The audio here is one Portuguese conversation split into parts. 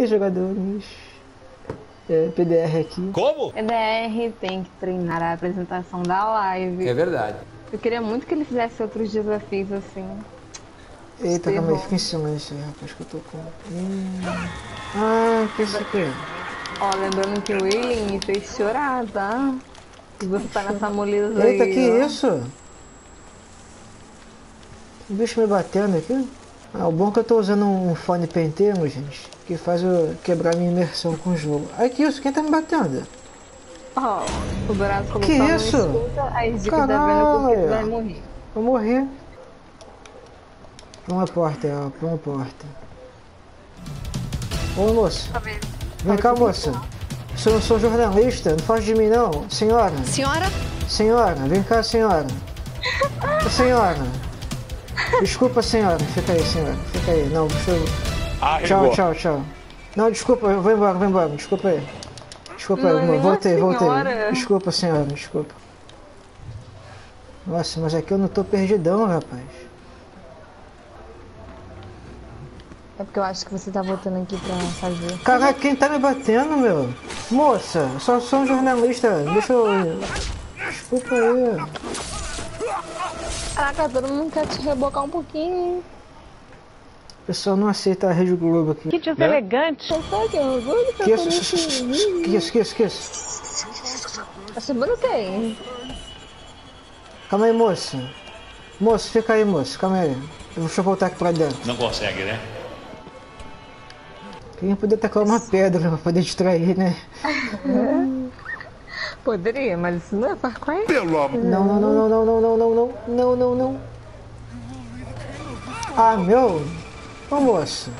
aí, jogadores? É, PDR aqui. Como? EDR tem que treinar a apresentação da live. É verdade. Eu queria muito que ele fizesse outros desafios assim. Eita, calma aí, fica em silêncio aí, rapaz, que eu tô com. Hum. Ah, que isso aqui? Ó, lembrando que o William me fez chorar, tá? Se você tá nessa moleza Eita, aí. que ó. isso? O bicho me batendo aqui. Ah, o bom é que eu tô usando um fone penteiro, gente, que faz eu quebrar minha imersão com o jogo. Ai, que isso? Quem tá me batendo? Ó, o colocou Que não isso? escuta as dicas da vendo porque vai morrer. Vou morrer. Pra uma porta, ó, pra uma porta. Ô moço, Tá vendo? vem cá moça. Sou, não sou jornalista, não foge de mim não. Senhora, Senhora? senhora, vem cá senhora. Ô, Senhora. Desculpa senhora, fica aí senhora, fica aí. Não, deixa eu... Tchau, Arregou. tchau, tchau. Não, desculpa, eu vou embora, vou embora, desculpa aí. Desculpa Não aí, é amor, nem uma voltei, voltei. senhora. Desculpa, senhora, desculpa. Nossa, mas aqui eu não tô perdidão, rapaz. É porque eu acho que você tá voltando aqui pra fazer. Caraca, quem tá me batendo, meu? Moça, só sou um jornalista, deixa eu... Desculpa aí. Caraca, todo mundo quer te rebocar um pouquinho. O pessoal não aceita a Rede Globo aqui. Que deselegante. Consegue, orgulho, Que isso, que isso, que isso, que isso? Tá chamando quem? Calma aí, moça. Moço, fica aí, moço, calma aí. Deixa eu voltar aqui pra dentro. Não consegue, né? Queria poder tacar uma pedra pra poder distrair, né? Poderia, mas isso não é Far Cry. Não, não, não, não, não, não, não, não, não, não, não, não. Ah, meu. Ô, moço.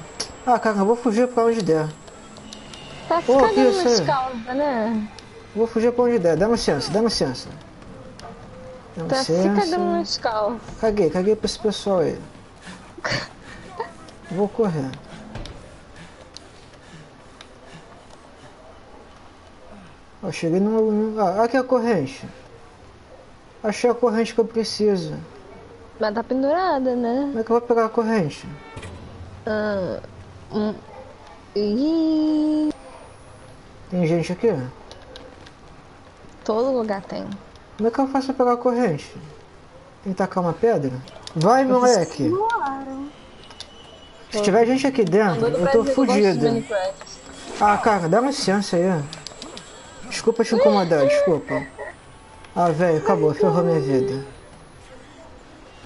Ah, cara, eu vou fugir pra onde der. Tá ficando que isso né? Vou fugir pra onde der. Dá licença, dá licença. Dá Tá licença. cagando nas calças. Caguei, caguei pra esse pessoal aí. Vou correr. Ó, cheguei no. no- Ah, aqui a corrente. Achei a corrente que eu preciso. Mas tá pendurada, né? Como é que eu vou pegar a corrente? Ah, hum. Ih, Tem gente aqui? todo lugar tem. Como é que eu faço pra pegar a corrente? Tem que tacar uma pedra? Vai, moleque! Se tiver gente aqui dentro, Todo eu tô. Minecraft. Ah, cara, dá licença aí. Desculpa te incomodar, desculpa. Ah, velho, acabou, ferrou minha vida.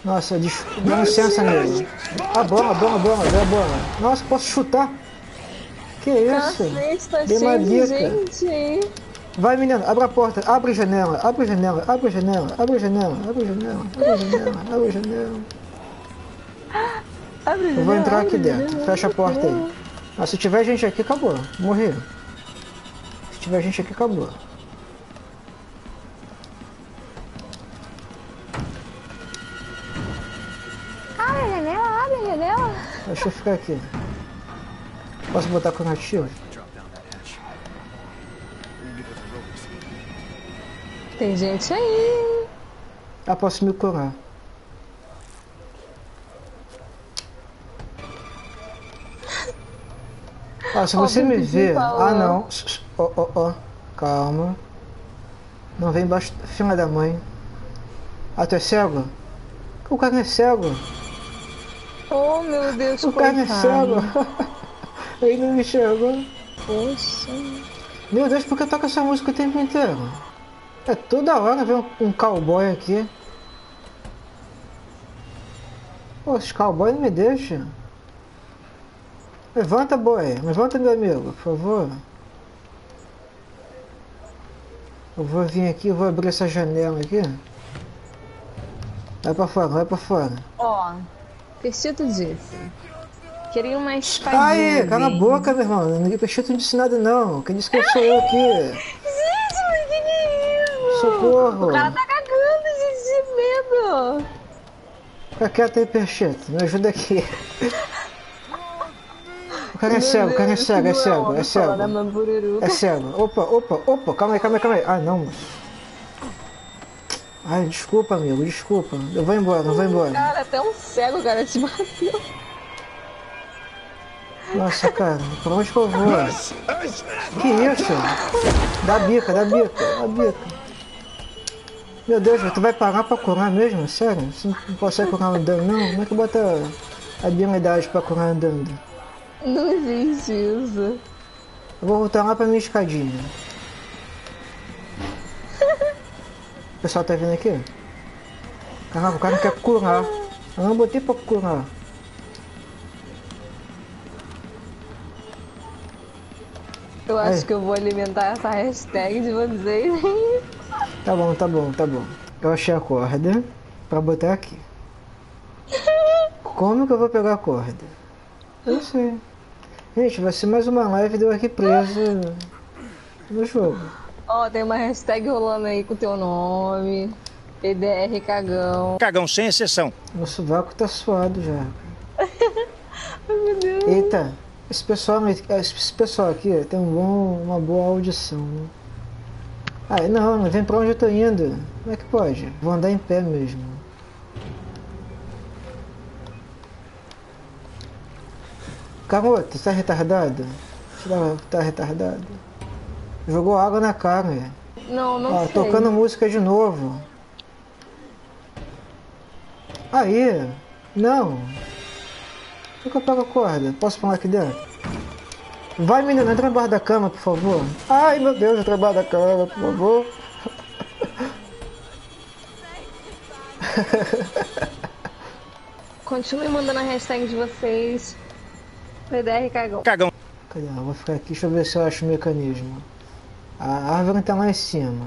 Nossa, des... dá licença, nego. Ah, bola, bola, bola, dá bola. Nossa, posso chutar? Que isso? Dei uma dica. Vai, menino, abre a porta, abre a janela, abre a janela, abre a janela, abre a janela, abre a janela, abre a janela, abre a janela. Abre, Eu vou entrar aqui dentro, fecha a porta aí. Ah, se tiver gente aqui, acabou, morri. Se tiver gente aqui, acabou. Abre a janela, abre a janela. Deixa eu ficar aqui. Posso botar curativo? Tem gente aí. Ah, posso me curar. Ah, se você o me ver... Ah, não. Ó, ó, ó. Calma. Não vem embaixo... Filha da mãe. Ah, tu é cego? O cara é cego. Oh, meu Deus, O cara é coitado. cego. Ele não me enxergou. Poxa. Meu Deus, por que toca essa música o tempo inteiro? É toda hora ver um, um cowboy aqui. Pô, esses cowboy não me deixam. Levanta, boy. Levanta, meu amigo, por favor. Eu vou vir aqui, eu vou abrir essa janela aqui. Vai pra fora, vai pra fora. Ó, Peixito disse. Queria uma espadinha. Ai, cala a boca, meu irmão. Ninguém Peixoto não disse nada, não. Quem disse que eu sou eu aqui? Gente, mas que que é isso? Socorro. O cara tá cagando, gente, de medo. Fica quieto aí, Peixoto. Me ajuda aqui. O cara é cego, o cara é cego, é cego, é cego. É cego. Opa, opa, opa, calma aí, calma aí, calma aí. Ah, não, moço. Ai, desculpa, amigo, desculpa. Eu vou embora, eu vou embora. Cara, até um cego, cara, te bateu. Nossa, cara, pra onde que eu vou? Que isso? Dá bica, dá bica, dá bica. Meu Deus, tu vai parar pra curar mesmo? Sério? Você não consegue curar andando, não? Como é que bota a habilidade pra curar andando? Não existe isso. Eu vou voltar lá pra minha escadinha. O pessoal tá vindo aqui? Caraca, o cara quer curar. Eu não botei pra curar. Eu acho Aí. que eu vou alimentar essa hashtag de vocês. Tá bom, tá bom, tá bom. Eu achei a corda pra botar aqui. Como que eu vou pegar a corda? Eu sei. Gente, vai ser mais uma live de eu aqui preso no jogo. Ó, tem uma hashtag rolando aí com teu nome. PDR cagão. Cagão sem exceção. Meu sovaco tá suado já. Ai, meu Deus. Eita, esse pessoal, esse pessoal aqui tem um bom, uma boa audição. Né? Ah, não, não vem pra onde eu tô indo. Como é que pode? Vou andar em pé mesmo. Garoto, tá retardado? Tá, tá retardado? Jogou água na cara. Não, não Ó, sei. tocando música de novo. Aí, não. Como que eu pego a corda? Posso pular aqui dentro? Vai, menina, entra embaixo da cama, por favor. Ai, meu Deus, entra embaixo da cama, por favor. Continue mandando a hashtag de vocês. PDR cagão. Cagão. Cadê? Eu vou ficar aqui, deixa eu ver se eu acho o mecanismo. A árvore tá lá em cima.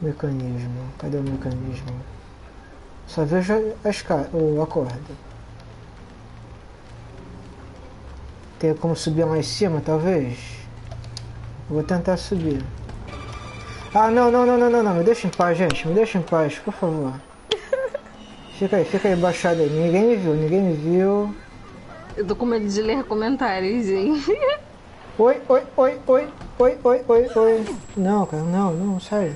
Mecanismo. Cadê o mecanismo? Só vejo a escada, ou a corda. Tem como subir lá em cima, talvez? Vou tentar subir. Ah, não, não, não, não, não, não. Me deixa em paz, gente. Me deixa em paz, por favor. Fica aí, fica aí baixado aí. Ninguém me viu, ninguém me viu. Eu tô com medo de ler comentários, gente. Oi, oi, oi, oi, oi, oi, oi, oi. Não, cara, não, não, sai.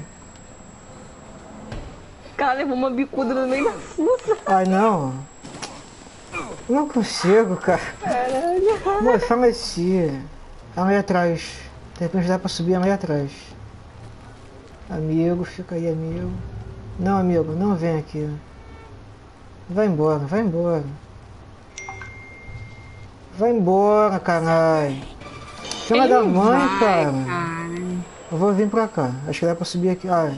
Cara, levou uma bicuda no meio da fuça. Ai, não. Não consigo, cara. Caralho. Mano, fala assim. Ali atrás. De repente dá pra subir ali atrás. Amigo, fica aí, amigo. Não, amigo, não vem aqui. Vai embora, vai embora. Vai embora, caralho. Filha da mãe, cara. Eu vou vir pra cá. Acho que dá pra subir aqui. Ah.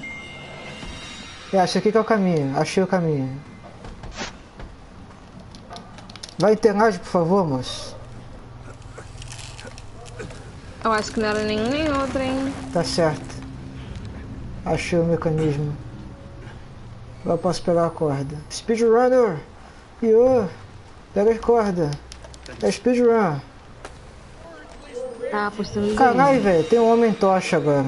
É, acho aqui que é o caminho. Achei o caminho. Vai interagir, por favor, moço. Eu acho que não era nenhum nem outro, hein? Tá certo. Achei o mecanismo. Agora eu posso pegar a corda. Speedrunner! Yo! Pega a corda. É speedrun. Tá postando Caralho, velho, tem um homem tocha agora.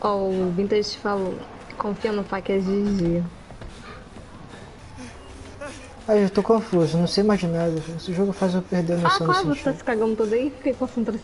Ó, o Vintage falou. Confia no pai que é GG. Ai, eu tô confuso, não sei mais nada. Esse jogo faz eu perder a Ah, noção claro, do você tá se cagando todo aí. Fiquei concentrado